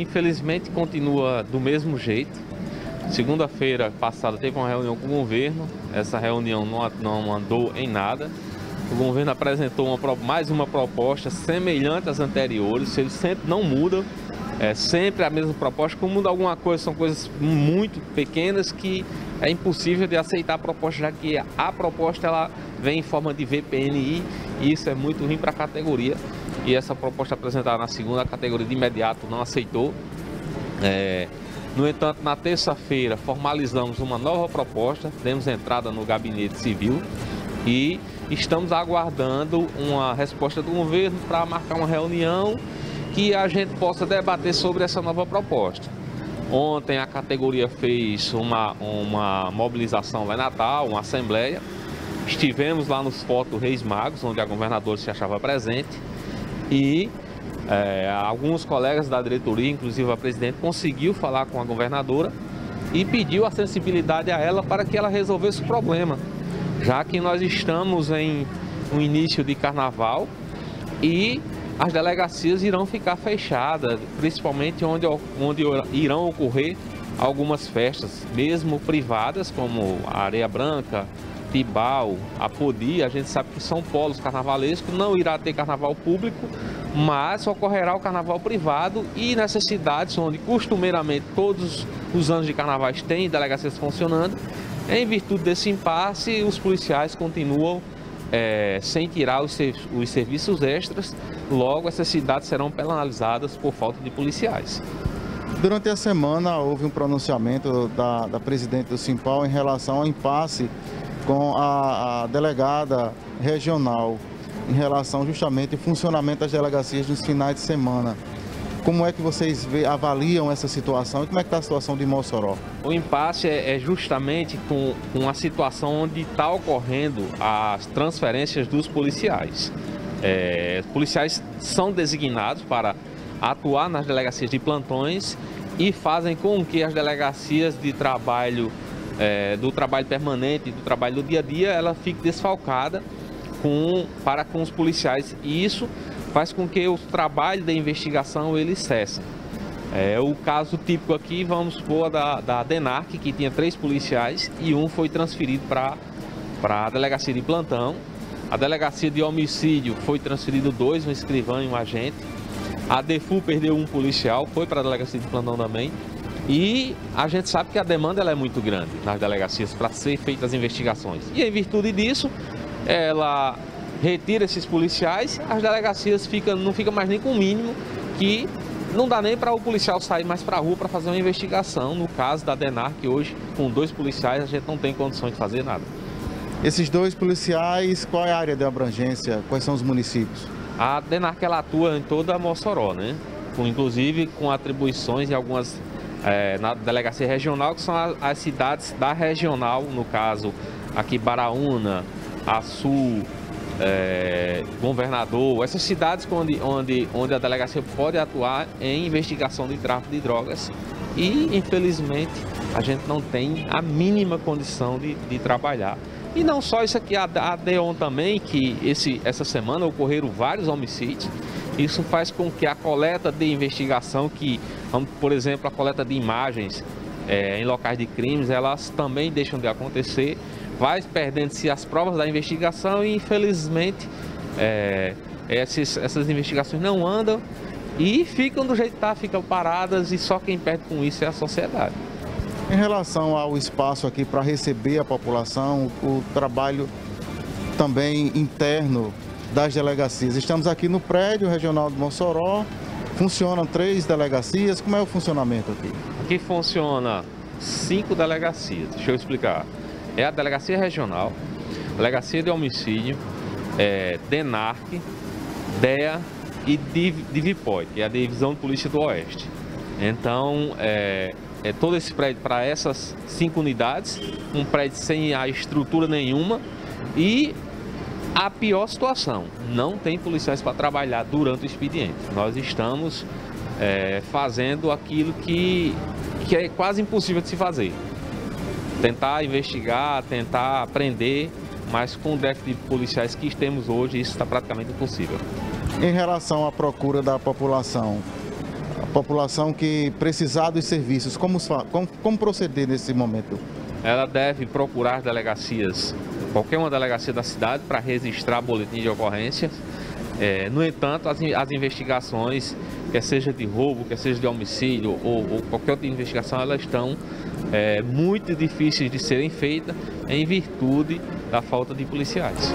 infelizmente continua do mesmo jeito. Segunda-feira passada teve uma reunião com o governo, essa reunião não, não andou em nada. O governo apresentou uma, mais uma proposta semelhante às anteriores, ele sempre não muda, é sempre a mesma proposta. Como muda alguma coisa, são coisas muito pequenas que é impossível de aceitar a proposta, já que a proposta ela vem em forma de VPNI e isso é muito ruim para a categoria. E essa proposta apresentada na segunda categoria de imediato não aceitou. É, no entanto, na terça-feira formalizamos uma nova proposta, demos entrada no gabinete civil e estamos aguardando uma resposta do governo para marcar uma reunião que a gente possa debater sobre essa nova proposta. Ontem a categoria fez uma, uma mobilização lá em Natal, uma assembleia. Estivemos lá nos fotos Reis Magos, onde a governadora se achava presente. E é, alguns colegas da diretoria, inclusive a presidente, conseguiu falar com a governadora e pediu a sensibilidade a ela para que ela resolvesse o problema. Já que nós estamos em um início de carnaval e as delegacias irão ficar fechadas, principalmente onde, onde irão ocorrer algumas festas, mesmo privadas, como a Areia Branca, Tibau, a Podi, a gente sabe que são polos carnavalescos, não irá ter carnaval público, mas ocorrerá o carnaval privado e nessas cidades onde costumeiramente todos os anos de carnavais têm delegacias funcionando, em virtude desse impasse, os policiais continuam é, sem tirar os, os serviços extras, logo essas cidades serão penalizadas por falta de policiais. Durante a semana houve um pronunciamento da, da presidente do Simpal em relação ao impasse com a, a delegada regional em relação justamente ao funcionamento das delegacias nos finais de semana. Como é que vocês avaliam essa situação e como é que está a situação de Mossoró? O impasse é, é justamente com, com a situação onde está ocorrendo as transferências dos policiais. É, policiais são designados para atuar nas delegacias de plantões e fazem com que as delegacias de trabalho, é, do trabalho permanente, do trabalho do dia a dia, ela fique desfalcada com, para com os policiais. E isso faz com que o trabalho da investigação ele cesse. É, o caso típico aqui, vamos supor, da, da DENARC, que tinha três policiais e um foi transferido para a delegacia de plantão. A delegacia de homicídio foi transferido dois, um escrivão e um agente. A DEFU perdeu um policial, foi para a delegacia de plantão também. E a gente sabe que a demanda ela é muito grande nas delegacias para ser feitas as investigações. E em virtude disso, ela retira esses policiais, as delegacias ficam, não ficam mais nem com o mínimo que não dá nem para o policial sair mais para a rua para fazer uma investigação. No caso da DENAR, que hoje, com dois policiais, a gente não tem condições de fazer nada. Esses dois policiais, qual é a área de abrangência? Quais são os municípios? A DENARC ela atua em toda a Mossoró, né? Com, inclusive com atribuições em algumas é, na delegacia regional, que são as, as cidades da regional, no caso aqui Baraúna, Açu, é, governador, essas cidades onde, onde, onde a delegacia pode atuar em investigação de tráfico de drogas. E, infelizmente, a gente não tem a mínima condição de, de trabalhar. E não só isso aqui, a, a DEON também, que esse, essa semana ocorreram vários homicídios. Isso faz com que a coleta de investigação, que, por exemplo, a coleta de imagens é, em locais de crimes, elas também deixam de acontecer vai perdendo-se as provas da investigação e infelizmente é, esses, essas investigações não andam e ficam do jeito que está, ficam paradas e só quem perde com isso é a sociedade. Em relação ao espaço aqui para receber a população, o trabalho também interno das delegacias. Estamos aqui no prédio regional de Mossoró, funcionam três delegacias, como é o funcionamento aqui? Aqui funciona cinco delegacias, deixa eu explicar é a Delegacia Regional, Delegacia de Homicídio, é, DENARC, DEA e DIVIPOI, que é a Divisão de Polícia do Oeste. Então, é, é todo esse prédio para essas cinco unidades, um prédio sem a estrutura nenhuma e a pior situação, não tem policiais para trabalhar durante o expediente. Nós estamos é, fazendo aquilo que, que é quase impossível de se fazer tentar investigar, tentar aprender, mas com o déficit de policiais que temos hoje, isso está praticamente impossível. Em relação à procura da população, população que precisar dos serviços, como, como, como proceder nesse momento? Ela deve procurar delegacias, qualquer uma delegacia da cidade, para registrar boletim de ocorrência. É, no entanto, as, as, investigações, quer seja de roubo, quer seja de homicídio ou, ou qualquer outra investigação, elas estão é, muito difíceis de serem feitas em virtude da falta de policiais.